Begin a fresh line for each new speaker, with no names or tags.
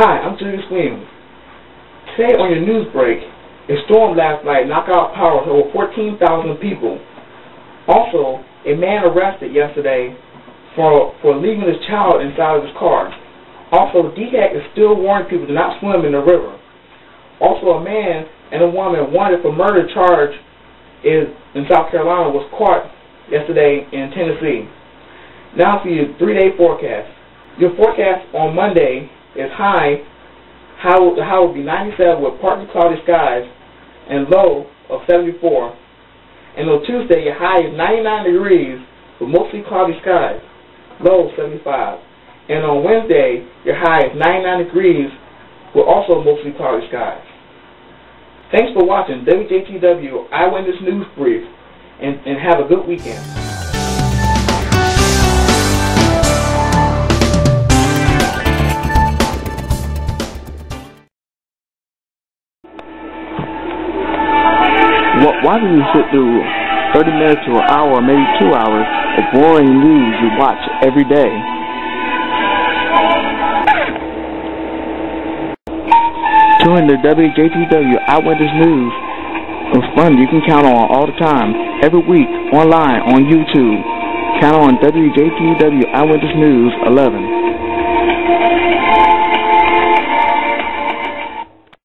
Hi, I'm Julius Williams. Today on your news break, a storm last night knocked out power to over 14,000 people. Also, a man arrested yesterday for, for leaving his child inside of his car. Also, DHEC is still warning people to not swim in the river. Also, a man and a woman wanted for murder charge is in South Carolina was caught yesterday in Tennessee. Now for your three-day forecast. Your forecast on Monday is high. High will, the high will be 97 with partly cloudy skies and low of 74. And on Tuesday, your high is 99 degrees with mostly cloudy skies, low 75. And on Wednesday, your high is 99 degrees with also mostly cloudy skies. Thanks for watching WJTW Eyewitness News Brief and, and have a good weekend.
Why do you sit through 30 minutes to an hour, or maybe two hours of boring news you watch every day? Tune in to WJTW Eyewitness News. It's fun you can count on all the time, every week, online, on YouTube. Count on WJTW Eyewitness News 11.